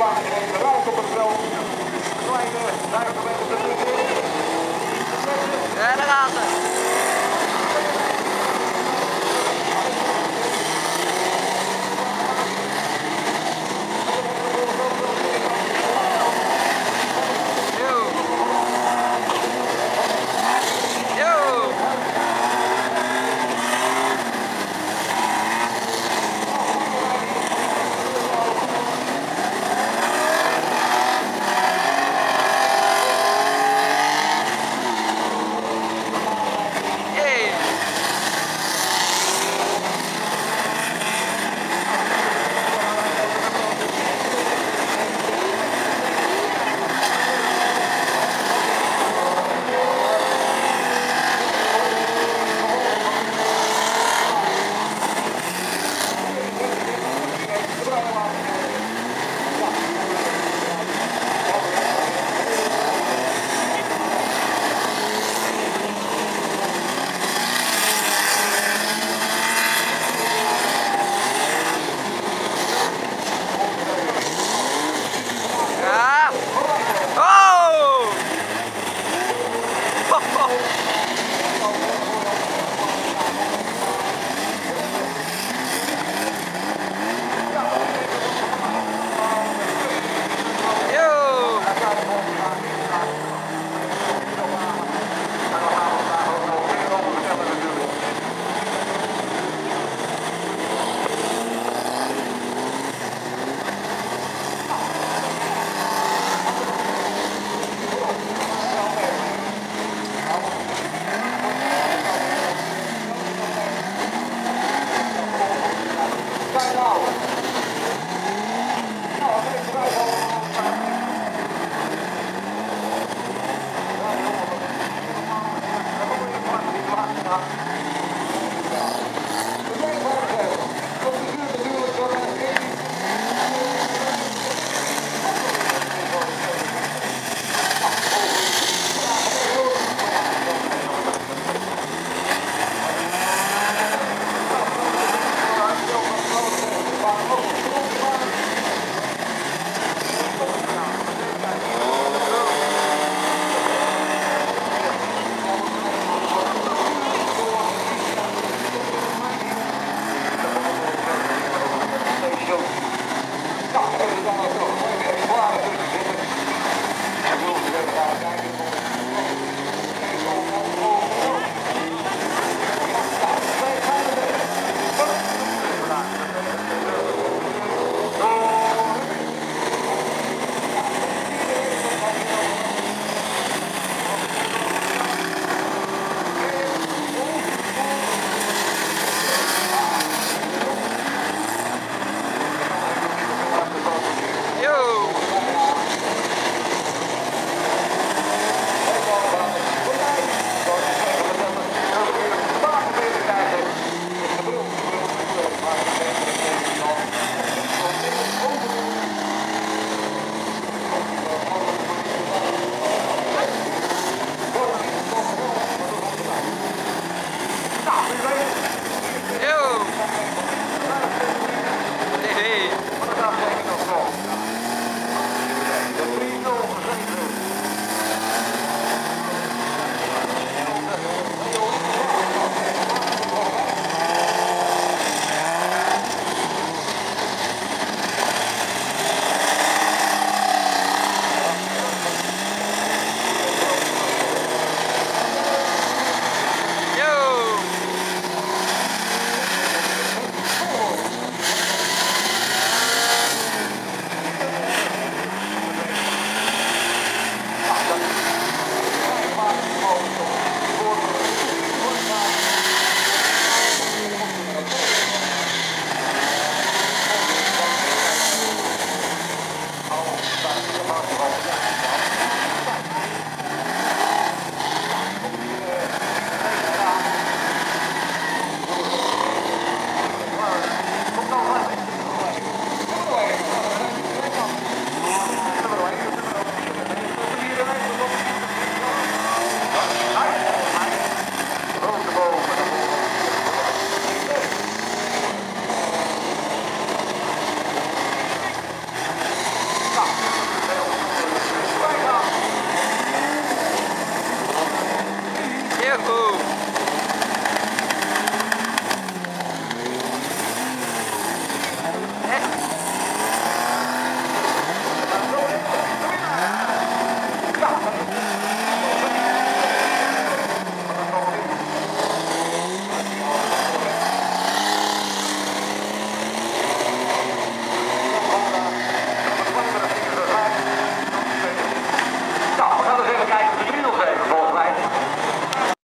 rijdt op het veld. Kleine, meter tussenin. Ja, daar gaat. right.